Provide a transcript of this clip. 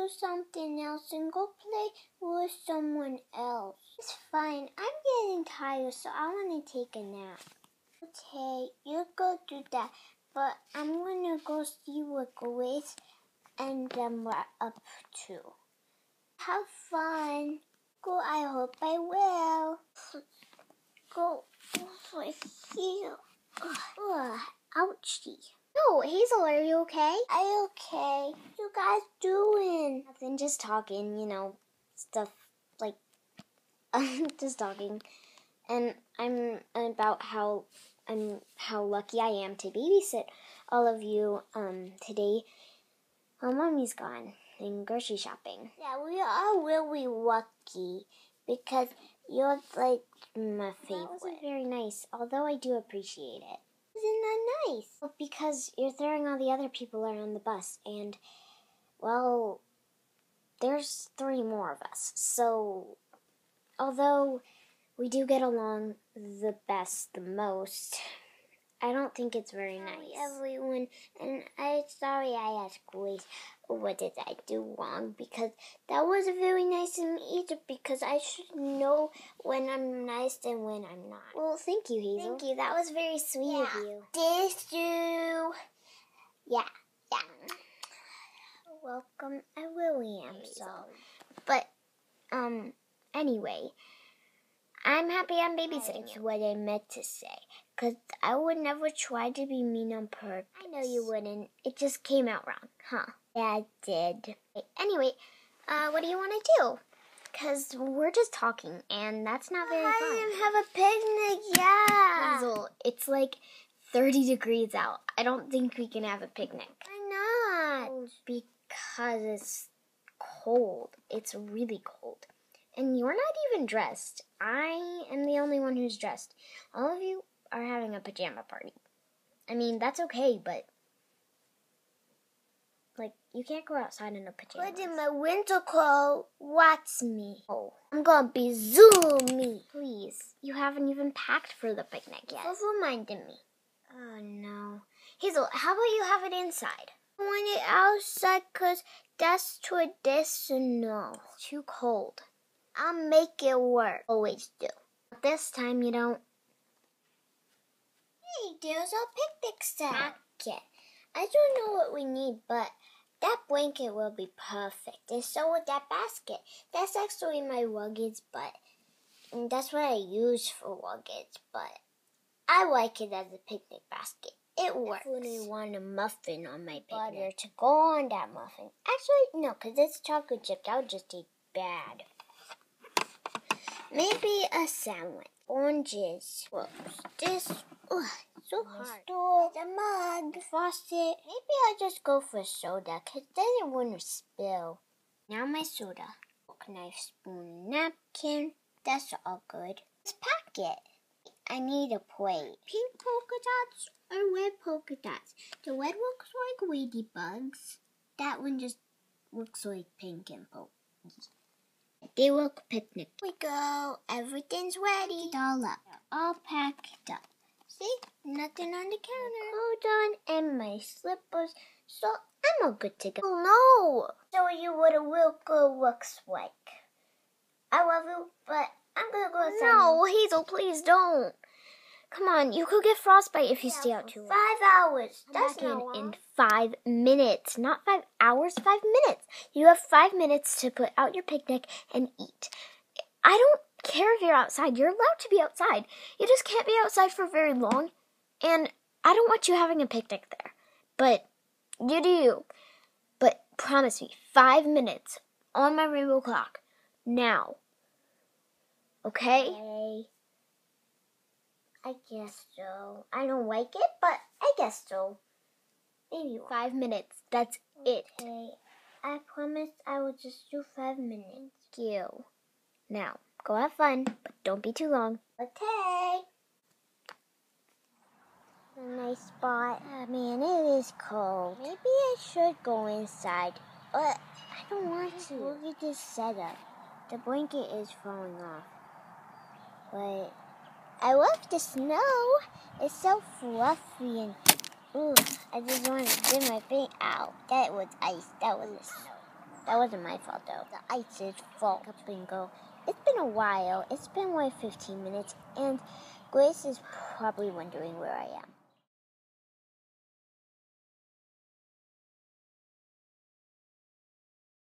do something else and go play with someone else. It's fine. I'm getting tired, so I want to take a nap. Okay, you go do that. But I'm gonna go see what Grace and them were up to. Have fun. Go, I hope I will. Go over here. Ugh, ouchie. No, Hazel, are you okay? I okay. What you guys doing? Nothing, just talking, you know, stuff like just talking. And I'm about how I'm how lucky I am to babysit all of you um today. Well, mommy's gone and grocery shopping. Yeah, we are really lucky because you're like my favorite. That wasn't very nice, although I do appreciate it. Isn't that nice? Well, because you're throwing all the other people around the bus, and well, there's three more of us. So, although we do get along the best, the most, I don't think it's very Sorry, nice. everyone, and I'm sorry I asked Grace what did I do wrong because that wasn't very nice of me because I should know when I'm nice and when I'm not. Well, thank you, Hazel. Thank you. That was very sweet Yeah. of you. This you. Yeah, yeah. Welcome. I really am Hazel. sorry. But, um, anyway, I'm happy I'm babysitting That's you. what I meant to say. Because I would never try to be mean on purpose. I know you wouldn't. It just came out wrong, huh? Yeah, I did. Anyway, uh, what do you want to do? Because we're just talking, and that's not very fun. I fun. didn't have a picnic, yeah. Hazel, it's like 30 degrees out. I don't think we can have a picnic. Why not? Because it's cold. It's really cold. And you're not even dressed. I am the only one who's dressed. All of you are having a pajama party. I mean, that's okay, but. Like, you can't go outside in a pajama. Put in my winter coat. Watch me. Oh, I'm gonna be zoomy. please. You haven't even packed for the picnic yet. Just reminded me. Oh, no. Hazel, how about you have it inside? I want it outside because that's traditional. It's too cold. I'll make it work. Always do. But this time you don't. Hey, there's a picnic blanket. I don't know what we need, but that blanket will be perfect. And so with that basket. That's actually my luggage, but and that's what I use for luggage, but I like it as a picnic basket. It works. I really want a muffin on my butter to go on that muffin. Actually, no, because it's chocolate chip. That would just taste bad. Maybe a sandwich. Oranges. Whoops. This. Ugh, so hard. Store, the mug, faucet. Maybe I'll just go for soda, because then it wouldn't spill. Now my soda. Fork, knife, spoon, napkin. That's all good. Let's pack it. I need a plate. Pink polka dots or red polka dots? The red looks like weedy bugs. That one just looks like pink and polka. They look picnic. We go. Everything's ready. It all up. All packed up. See? Nothing on the counter. Hold on. And my slippers. So I'm all good to go. Oh no! Show you what a real girl looks like. I love you, but I'm gonna go outside. No, Hazel, please don't. Come on, you could get frostbite if you stay out too long. Five hours. That's Back in not in long. five minutes, not five hours, five minutes. You have five minutes to put out your picnic and eat. I don't care if you're outside. You're allowed to be outside. You just can't be outside for very long. And I don't want you having a picnic there. But you do you. But promise me, five minutes on my rainbow clock. Now. Okay? Okay. I guess so. I don't like it, but I guess so. Maybe. Five minutes. That's it. Okay. I promise I will just do five minutes. you. Now, go have fun, but don't be too long. Okay. A nice spot. Ah, man, it is cold. Maybe I should go inside, but I don't want to. Look at this setup. The blanket is falling off. But I love the snow. It's so fluffy and ooh, I just want to get my feet out. That was ice. That was the snow. That wasn't my fault though. The ice's fault. Bingo. It's been a while. It's been like 15 minutes, and Grace is probably wondering where I am.